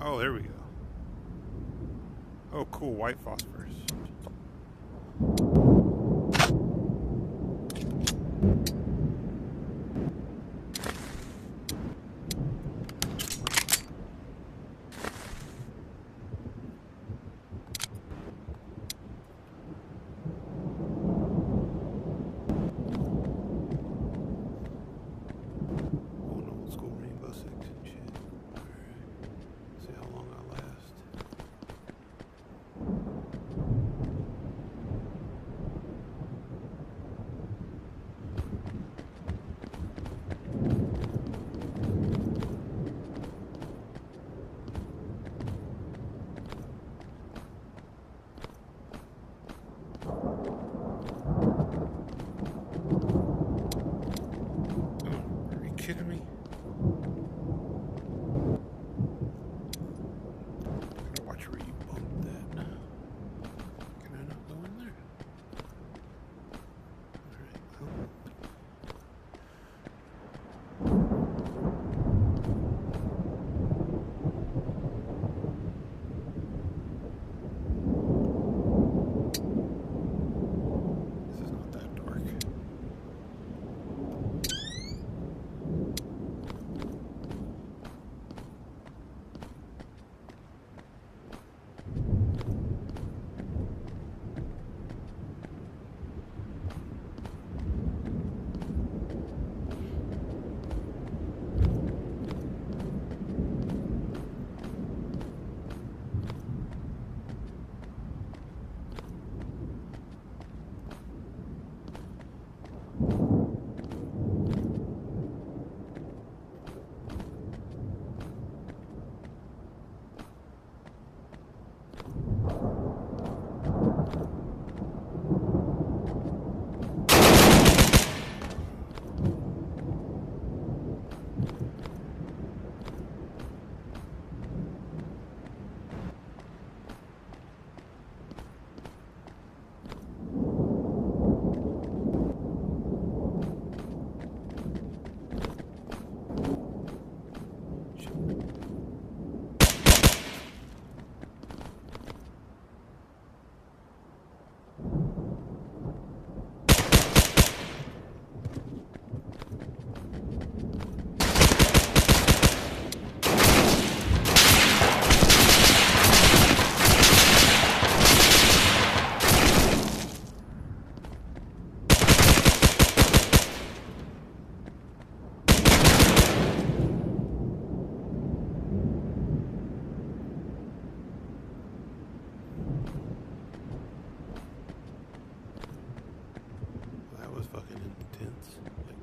Oh, there we go. Oh, cool, white phosphorus. chicory?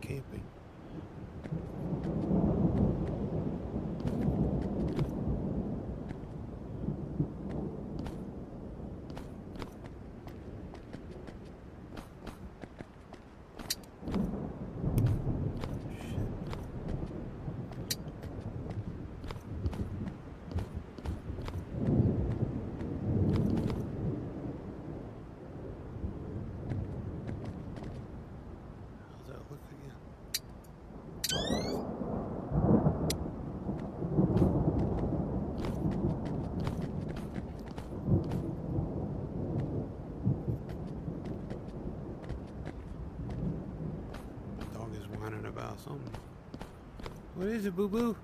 camping. What is it, boo-boo?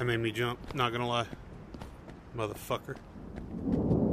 That made me jump, not gonna lie. Motherfucker. Oh!